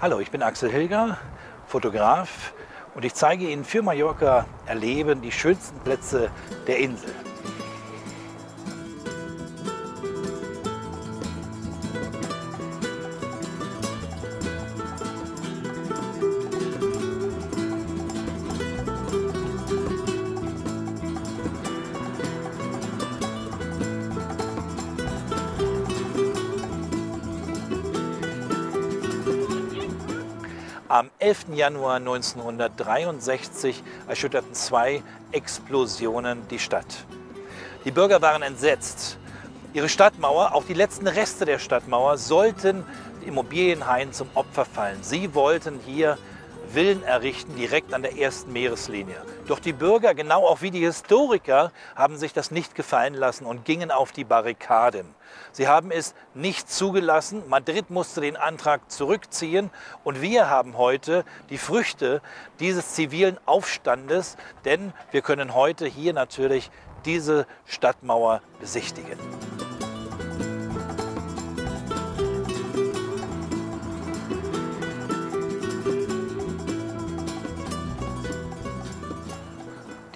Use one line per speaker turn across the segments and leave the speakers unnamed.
Hallo, ich bin Axel Hilger, Fotograf und ich zeige Ihnen für Mallorca Erleben die schönsten Plätze der Insel. Am 11. Januar 1963 erschütterten zwei Explosionen die Stadt. Die Bürger waren entsetzt. Ihre Stadtmauer, auch die letzten Reste der Stadtmauer, sollten Immobilienhain zum Opfer fallen. Sie wollten hier Villen errichten, direkt an der ersten Meereslinie. Doch die Bürger, genau auch wie die Historiker, haben sich das nicht gefallen lassen und gingen auf die Barrikaden. Sie haben es nicht zugelassen. Madrid musste den Antrag zurückziehen und wir haben heute die Früchte dieses zivilen Aufstandes, denn wir können heute hier natürlich diese Stadtmauer besichtigen.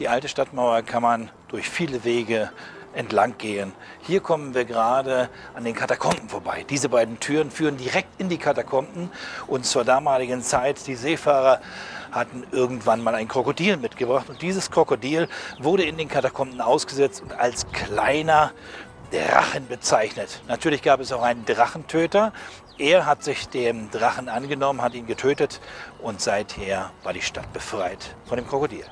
Die alte Stadtmauer kann man durch viele Wege entlang gehen. Hier kommen wir gerade an den Katakomben vorbei. Diese beiden Türen führen direkt in die Katakomben und zur damaligen Zeit die Seefahrer hatten irgendwann mal ein Krokodil mitgebracht und dieses Krokodil wurde in den Katakomben ausgesetzt und als kleiner Drachen bezeichnet. Natürlich gab es auch einen Drachentöter. Er hat sich dem Drachen angenommen, hat ihn getötet und seither war die Stadt befreit von dem Krokodil.